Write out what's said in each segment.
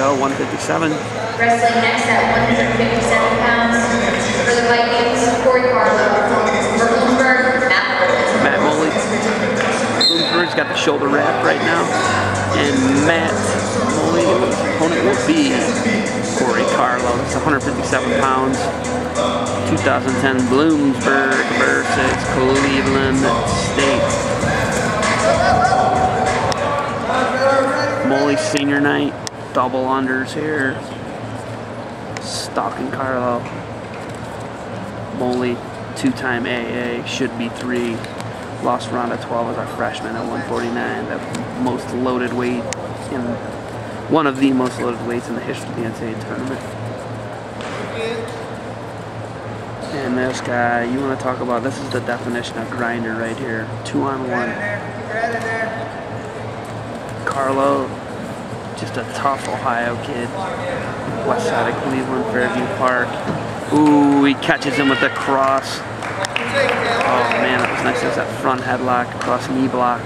go, 157. Wrestling next at 157 pounds for the Vikings, Corey Carlo. For Bloomsburg, Matt Moley. Bloomsburg's got the shoulder wrap right now. And Matt Moley, his opponent will be Corey Carlo. It's 157 pounds. 2010 Bloomsburg versus Cleveland State. Moley senior night, double unders here. Stalking Carlo. Moley, two-time AA, should be three. Lost round of 12 as a freshman at 149, the most loaded weight in one of the most loaded weights in the history of the NCAA tournament. And this guy, you want to talk about, this is the definition of grinder right here. Two on one. Carlo, just a tough Ohio kid. West side of Cleveland, Fairview Park. Ooh, he catches him with the cross. Oh man, that was nice. There's that front headlock across knee block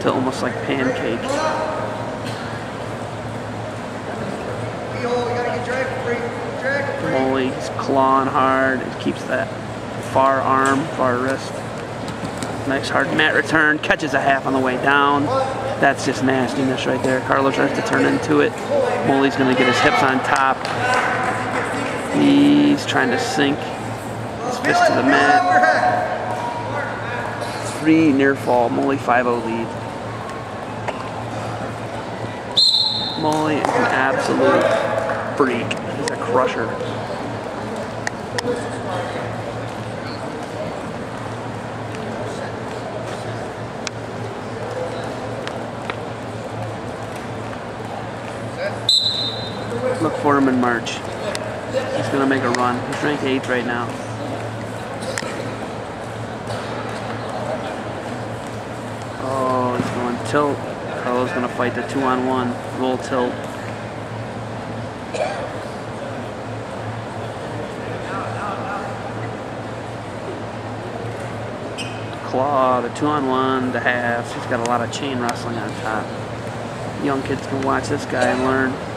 to almost like pancake. Moley's clawing hard. It keeps that far arm, far wrist. Nice hard mat return. Catches a half on the way down. That's just nastiness right there. Carlos tries to turn into it. Moley's going to get his hips on top. He's trying to sink his fist to the mat. Three near fall. Moley 5-0 lead. Moley is an absolute freak. He's a crusher. For him in March. He's going to make a run. He's ranked 8th right now. Oh, he's going tilt. Carlo's going to fight the two on one. Roll tilt. Claw, the two on one, the half. He's got a lot of chain wrestling on top. Young kids can watch this guy and learn.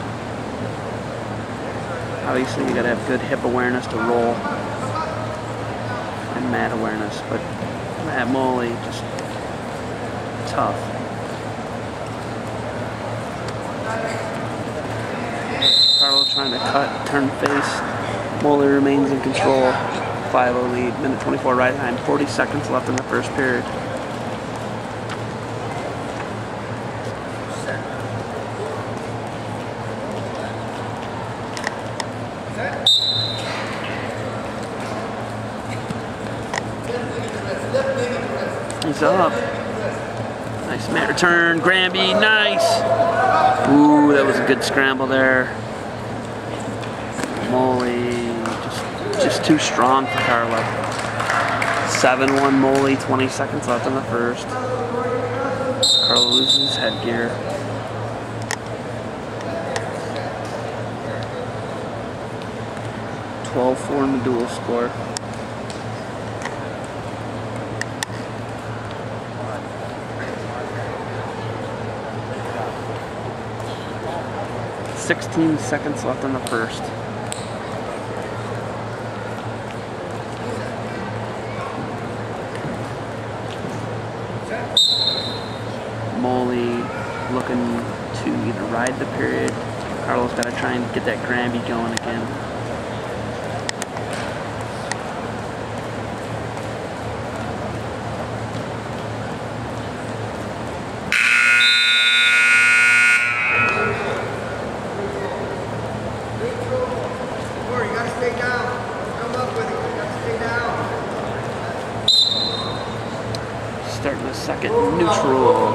Obviously, you gotta have good hip awareness to roll and mat awareness, but Matt Moley just tough. Carlo trying to cut, turn face. Moley remains in control. 5-0 lead, minute 24 right time, 40 seconds left in the first period. He's up. Nice mat return. Granby, nice. Ooh, that was a good scramble there. Moley, just, just too strong for Carlo. 7-1 Moley, 20 seconds left in the first. Carlo loses headgear. Twelve four in the dual score. Sixteen seconds left in the first. Moley looking to either ride the period. Carlos got to try and get that Granby going again. Corey, you gotta stay down. Don't come up with it. You gotta stay down. Starting the second neutral.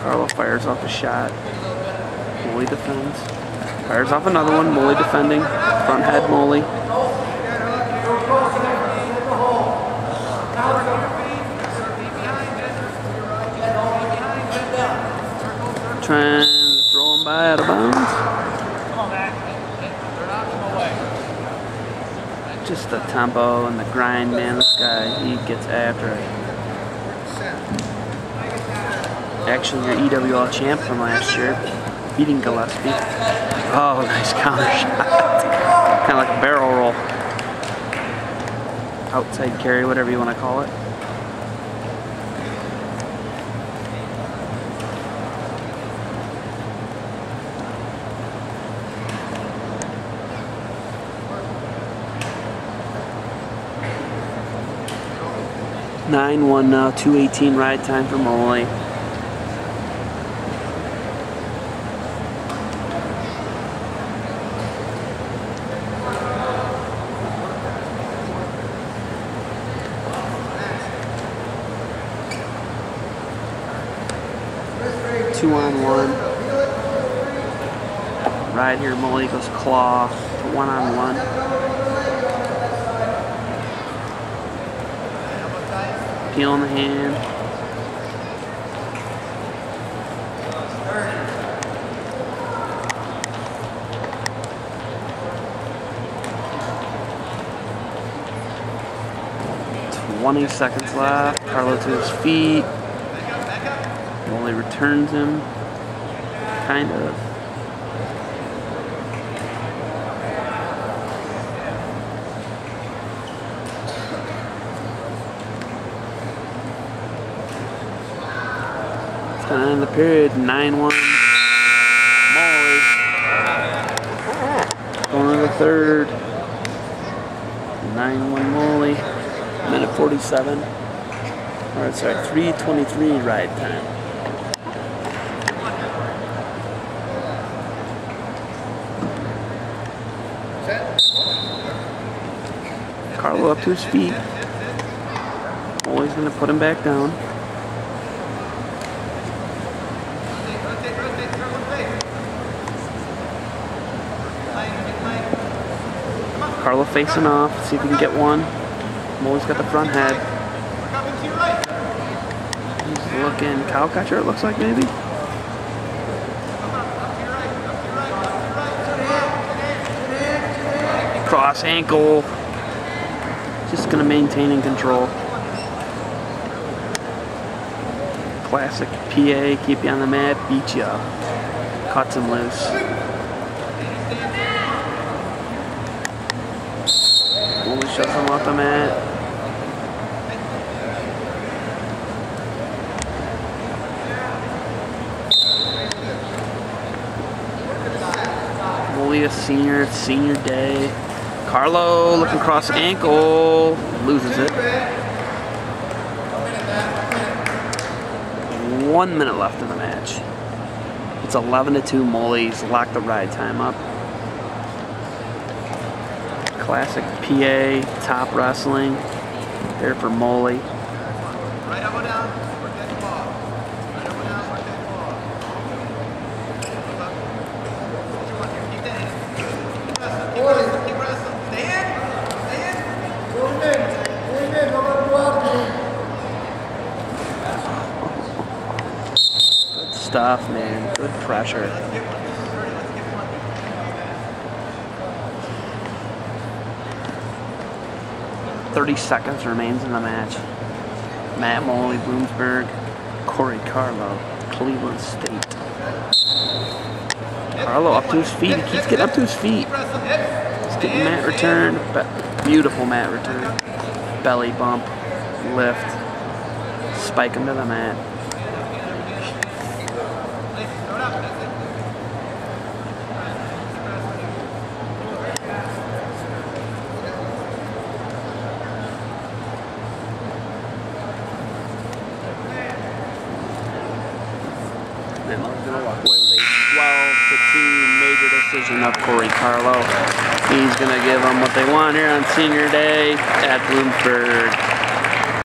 Carlo fires off a shot. Moley defends. Fires off another one. Moley defending. Front head Moley. Trying to throw him by out of bounds. Just the tempo and the grind, man. This guy, he gets after it. Actually, your EWL champ from last year, beating Gillespie. Oh, nice counter shot. kind of like a barrel roll. Outside carry, whatever you want to call it. Nine one now, two eighteen ride time for Moley. Two on one. Right here, Moley goes claw one on one. Peel in the hand. Twenty seconds left. Carlo to his feet. Only returns him. Kind of. It's gonna the period 9 1. Moley. Going to the third. 9 1 Moley. Minute 47. Alright, sorry, 323 ride time. Carlo up to his feet. Always gonna put him back down. Carlo facing off. See if he can get one. Moley's got the front head. He's looking cow catcher. It looks like maybe. Cross ankle. Just gonna maintain and control. Classic PA, keep you on the mat, beat you up. Cuts him loose. A senior, senior day. Carlo looking cross ankle, loses it. One minute left in the match. It's 11 to 2 Moley's locked the ride time up. Classic PA, top wrestling. There for Moley. Right elbow down, work that 30 seconds remains in the match. Matt Moley, Bloomsburg, Corey Carlo, Cleveland State. Carlo up to his feet. He keeps getting up to his feet. He's getting mat return. Be- beautiful mat return. Belly bump, lift, spike him to the mat. With a 12 to 2 major decision of Corey Carlo. He's gonna give them what they want here on senior day at Bloomsburg.